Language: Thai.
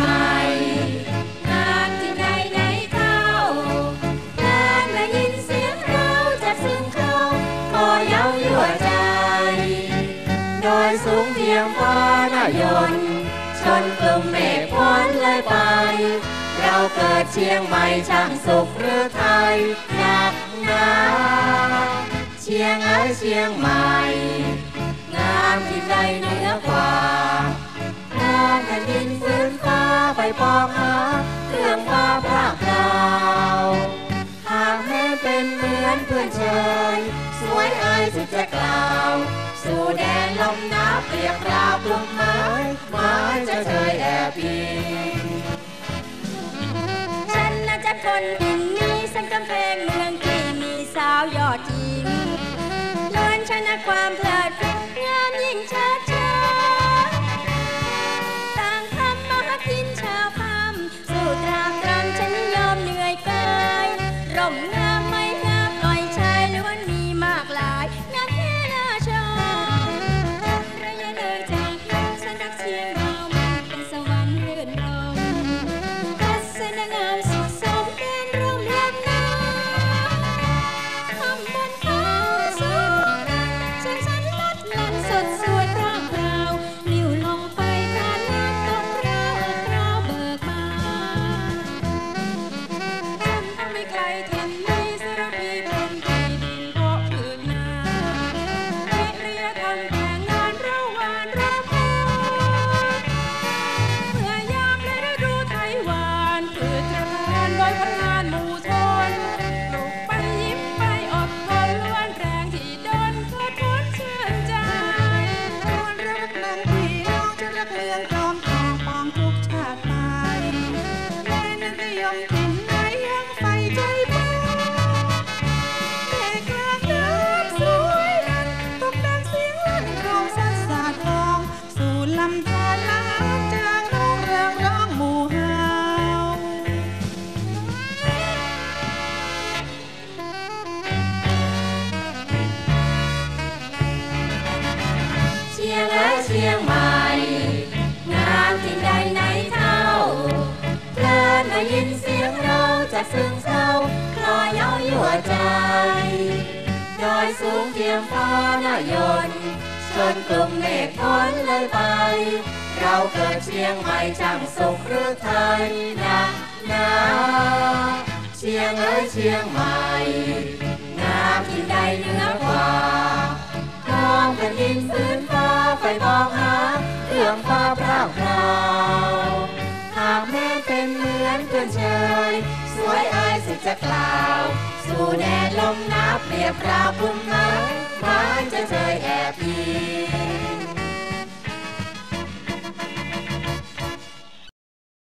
งากจึงใดไหนเข้าเดินได้ยินเสียงเราจะซึ้งเข้าก็เย้ายั่วใจ โดยสูงเพียงฟ้านายนชนกลุ่มเมฆควันเลยไป เราเกิดเชียงใหม่ช่างสุขหรือไทยหนักหนาเชียงเอ๋ยเชียงใหม่งามที่ใดเหนือคว่า น้องแผ่นดินฟื้นฟ้าไปปองหาเครื่องฟ้าพรากดาว หากแม้เป็นเหมือนเพื่อนเชยสวยอายสุดจะกล่าว สู่แดนลมหนาวเปียบราวกลุ่มไม้ไม้จะเชยแอบอิงฉันน่าจะคนดินนี้สังกำแพงเมืองที่มีสาวยอดหญิงล้วนชนะความเพลิดเพลิน ร่ เชียงเอ้ยเชียงใหม่งามที่ใดไหนเท่าเพลินได้ยินเสียงเราจะซึ้งเศร้าคลอยเย้ายั่วใจ ดอยสูงเทียมฟ้านายนชนกลุ่มเมฆพ้นเลยไป เราเกิดเชียงใหม่ช่างสุขหรือไทยนักหนาเชียงเอ้ยเชียงใหม่ เรื่องฟ้าพราวพราวหากแม่เป็นเหมือนเพื่อนเชยสวยอายสุดจะกล่าว สู่แดนลมนับเปรียบราวพุ่มไม้บ้านจะเชยแอบี